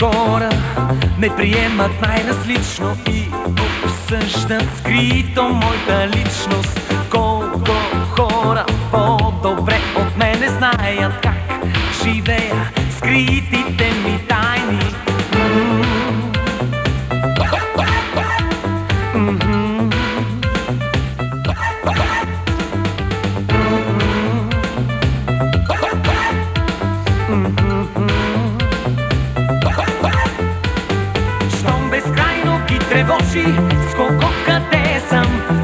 хора ме приемат най-различно и обсъждат скрито моята личност. Колко тревожи, сколко къде съм.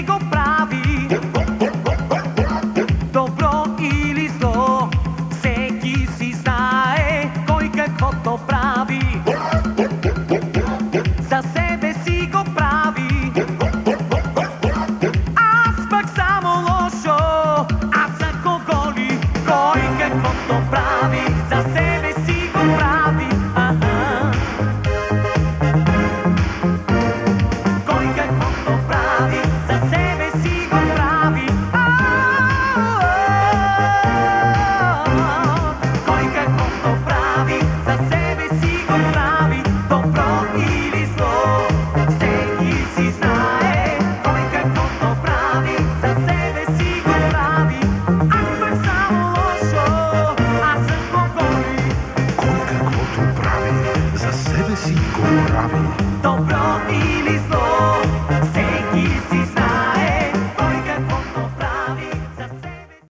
si compravi Dobro ili zlo, vse ki si zdaj, koliko kot opravi Então Dobrą e listą, sei que se